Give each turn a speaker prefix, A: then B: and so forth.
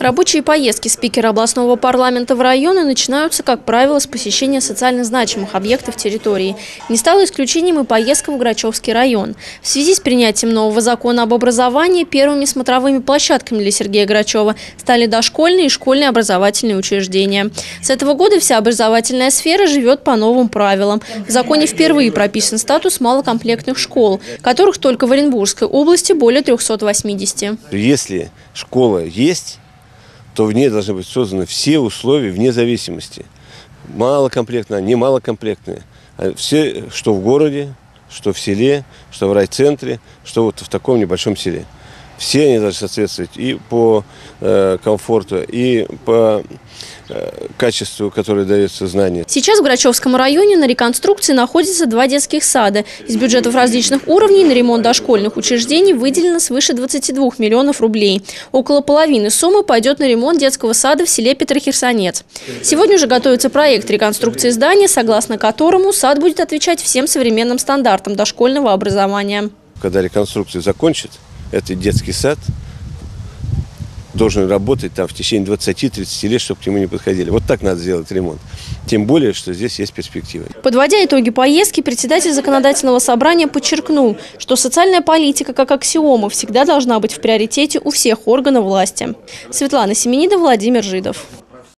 A: Рабочие поездки спикера областного парламента в районы начинаются, как правило, с посещения социально значимых объектов территории. Не стало исключением и поездка в Грачевский район. В связи с принятием нового закона об образовании первыми смотровыми площадками для Сергея Грачева стали дошкольные и школьные образовательные учреждения. С этого года вся образовательная сфера живет по новым правилам. В законе впервые прописан статус малокомплектных школ, которых только в Оренбургской области более 380.
B: Если школа есть, то в ней должны быть созданы все условия вне зависимости. Малокомплектные, не малокомплектные. А все, что в городе, что в селе, что в райцентре, что вот в таком небольшом селе. Все они должны соответствовать и по э, комфорту, и по э, качеству, которое дается знание.
A: Сейчас в Грачевском районе на реконструкции находятся два детских сада. Из бюджетов различных уровней на ремонт дошкольных учреждений выделено свыше 22 миллионов рублей. Около половины суммы пойдет на ремонт детского сада в селе Петрохерсонец. Сегодня уже готовится проект реконструкции здания, согласно которому сад будет отвечать всем современным стандартам дошкольного образования.
B: Когда реконструкцию закончат, этот детский сад должен работать там в течение 20-30 лет, чтобы к нему не подходили. Вот так надо сделать ремонт. Тем более, что здесь есть перспективы.
A: Подводя итоги поездки, председатель законодательного собрания подчеркнул, что социальная политика как аксиома всегда должна быть в приоритете у всех органов власти. Светлана Семенида, Владимир Жидов.